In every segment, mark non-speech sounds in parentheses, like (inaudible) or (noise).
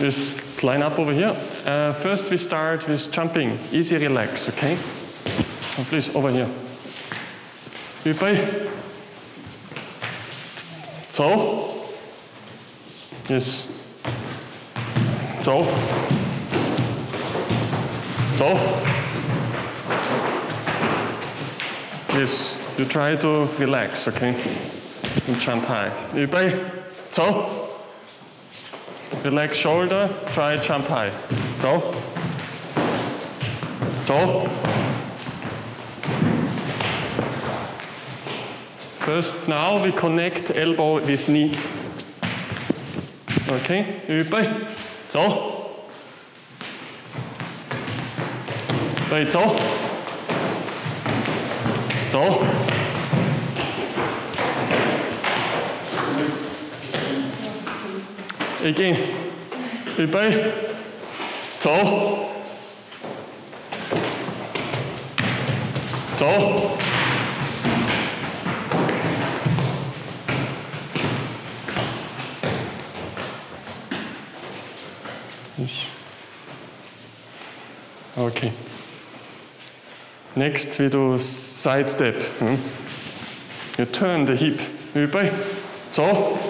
just line up over here. Uh, first we start with jumping, easy relax, okay? Please, over here. Übrig. So. Yes. So. So. Yes, you try to relax, okay? And jump high. Übrig. So. Relax shoulder, try jump high. So. So. First, now we connect elbow with knee. Okay, übrig. So. Wait, so. So. Again. Übrig. So. So. Okay. Next, we do side step. hmm? You turn the hip. Übrig. So.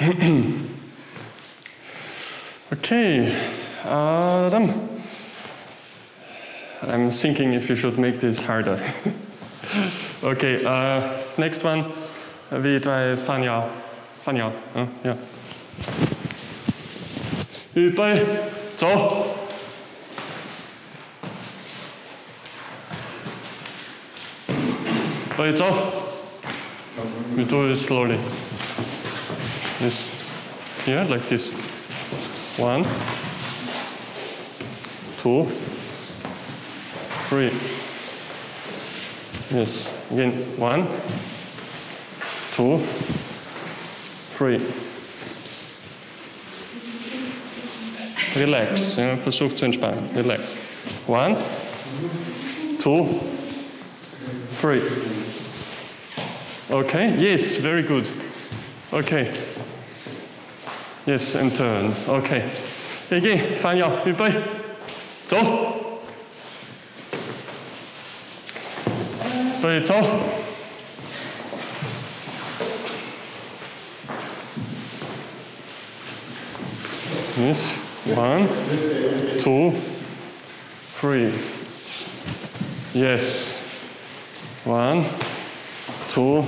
(clears throat) okay, uh, Adam. I'm thinking if you should make this harder. (laughs) okay, uh, next one. We try Fania. Fania, huh? yeah. Übel. So. Right, so. We do it slowly. Yes. Yeah, like this. One, two, three. Yes. Again. One, two, three. Relax. Ja, versuch zu entspannen. Relax. One, two, three. Okay. Yes, very good. Okay. Yes, and turn. Okay. Ege. So. One, two, three. Yes. One, two,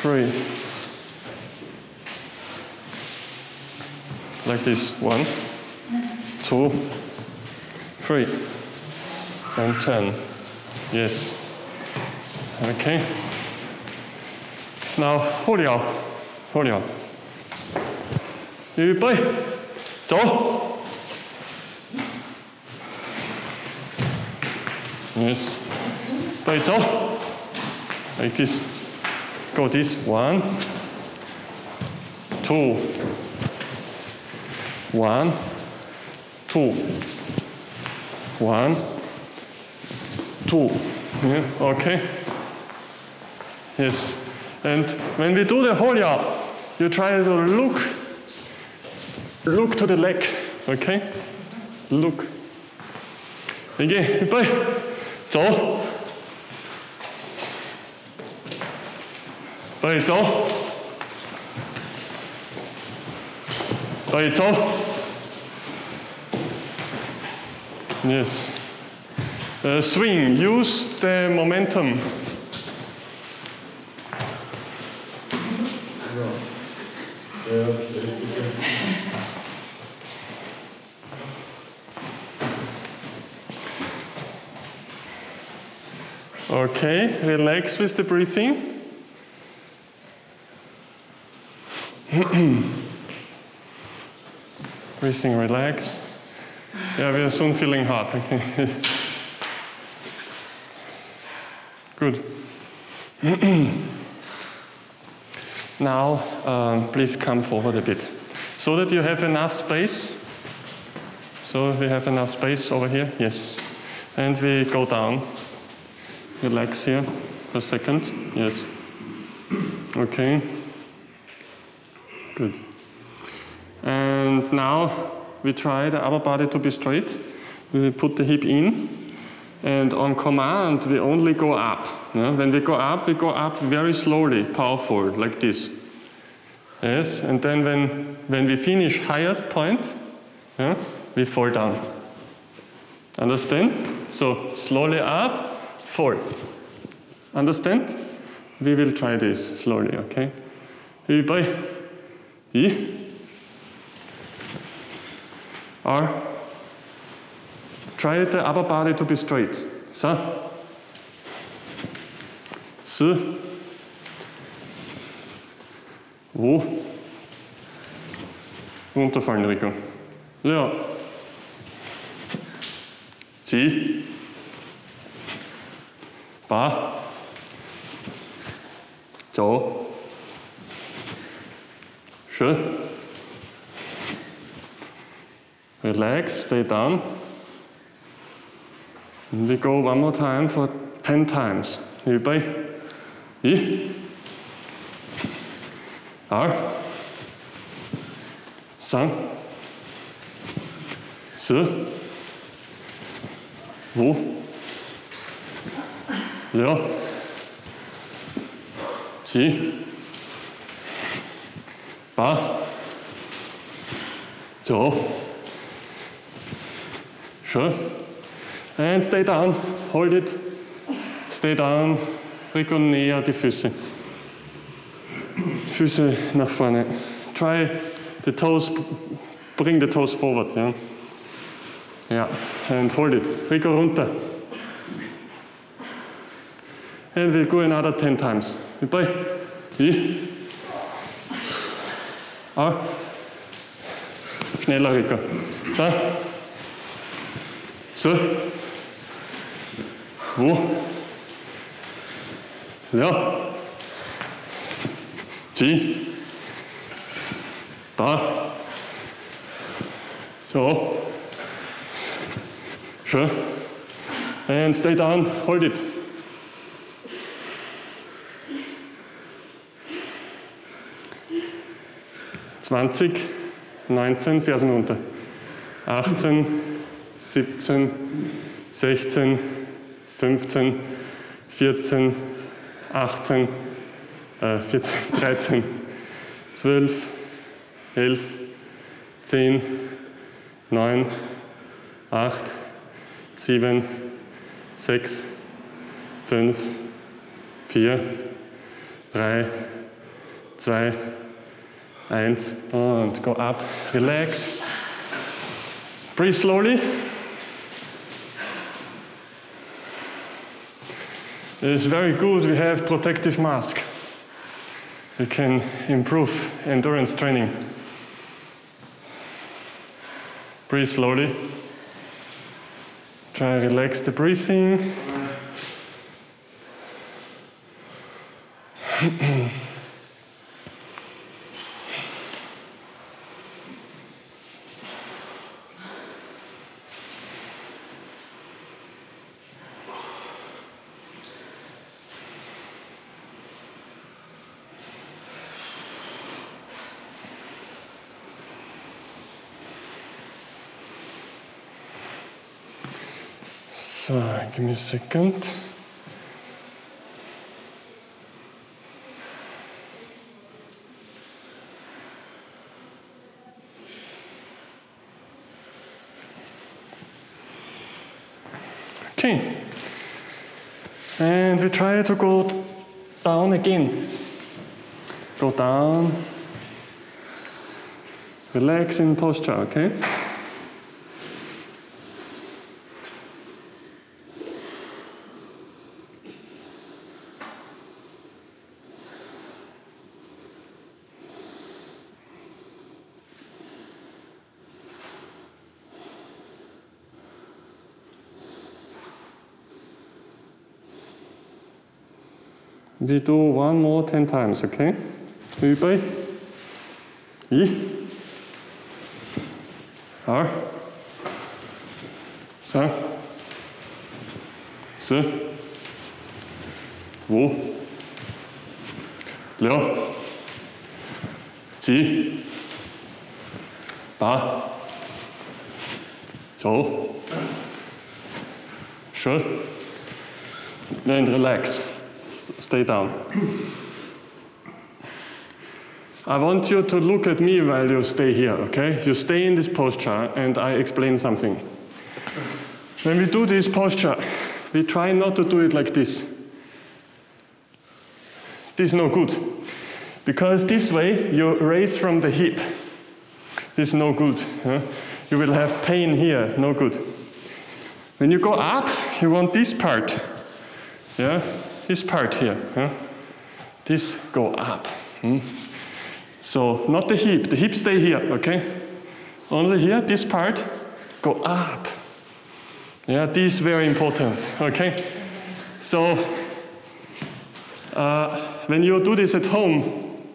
three. Like this. One, two, three. And ten. Yes. Okay. Now, hold it out. Hold it out. 预备。走。Yes. 对，走。Like this. Go this. One. Two. One, two, one, two. Yeah, okay. Yes. And when we do the whole yard, you try to look, look to the leg. Okay? Look. Okay, bye. So. Bye, so. Bye, so. Yes. Uh, swing. Use the momentum. Okay, relax with the breathing. (clears throat) Breathing relaxed. Yeah, we are soon feeling hot. Okay. Good. now, um, please come forward a bit so that you have enough space. So we have enough space over here. Yes. And we go down. Relax here for a second. Yes. Okay. Good. And now we try the upper body to be straight. We put the hip in. And on command, we only go up. Yeah? When we go up, we go up very slowly, powerful, like this. Yes, and then when, when we finish highest point, yeah, we fall down. Understand? So slowly up, fall. Understand? We will try this slowly, okay? Everybody? I. R. Try the upper body to be straight. So. S. Wo. Runterfallen, Rico. Ja. Ji. Ba. Zo. Schön. Relax, stay down. And we go one more time for 10 times. Everybody? I. R. Sang. S. Wo. Ja. Ji. Ba. So. Sure. And stay down. Hold it. Stay down. Rico näher die Füße. Füße nach vorne. Try the toes, bring the toes forward. Yeah. Yeah. And hold it. Rico runter. And we'll go another 10 times. Goodbye. I. R. Schneller, Rico. So. So. Wo? Ja. Zieh. Da. So. Schön. And stay down. Hold it. Zwanzig, neunzehn, Fersen runter. Achtzehn, siebzehn, sechzehn, fünfzehn, vierzehn, 18, äh, 14, 13, 12, 11, 10, 9, 8, 7, 6, 5, 4, 3, 2, 1 und go up. Relax. Breathe slowly. It's very good we have protective mask. We can improve endurance training. Breathe slowly. Try to relax the breathing. (clears throat) So, give me a second. Okay. And we try to go down again. Go down. Relax in posture, okay? We do one more 10 times, okay? 预备，一、二、三、四、五、六、七、八、九、十。Then relax. Stay down. I want you to look at me while you stay here, okay? You stay in this posture and I explain something. When we do this posture, we try not to do it like this. This is no good. Because this way you raise from the hip. This is no good. huh? You will have pain here, no good. When you go up, you want this part. Yeah, this part here. This go up. hmm? So not the hip. The hip stay here. Okay. Only here. This part go up. Yeah, this is very important. Okay. So uh, when you do this at home,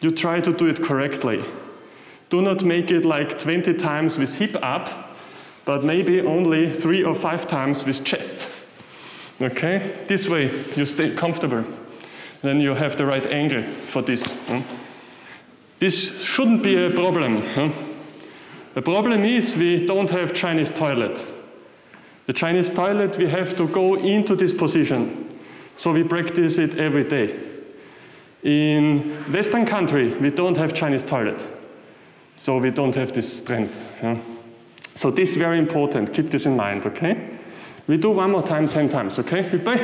you try to do it correctly. Do not make it like 20 times with hip up, but maybe only three or five times with chest. Okay? This way you stay comfortable. Then you have the right angle for this. hmm? This shouldn't be a problem. huh? The problem is we don't have Chinese toilet. The Chinese toilet, we have to go into this position. So we practice it every day. In Western country, we don't have Chinese toilet. So we don't have this strength. huh? So this is very important. Keep this in mind, okay? We do one more time, 10 times, okay? 预备，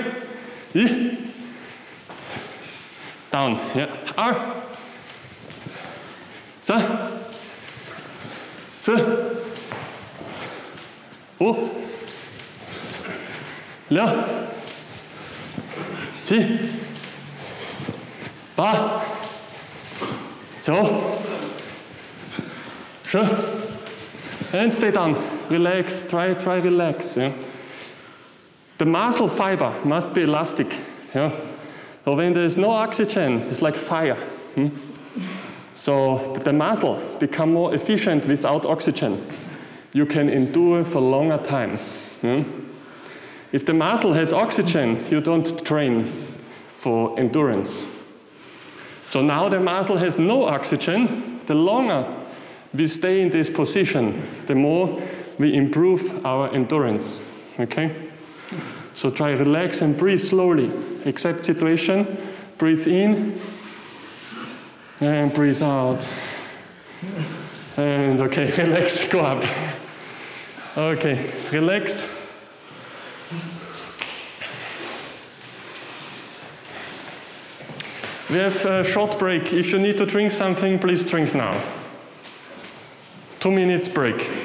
一，down, yeah. 二，三，四，五，六，七，八，九，十。And stay down. Relax. Try, try, relax. Yeah. The muscle fiber must be elastic. Yeah. So when there is no oxygen, it's like fire. hmm? So the muscle become more efficient without oxygen. You can endure for longer time. hmm? If the muscle has oxygen, you don't train for endurance. So now the muscle has no oxygen, the longer we stay in this position, the more we improve our endurance. Okay? So try relax and breathe slowly. Accept situation, breathe in and breathe out. And okay, (laughs) relax, go up. Okay, relax. We have a short break. If you need to drink something, please drink now. Two minutes break.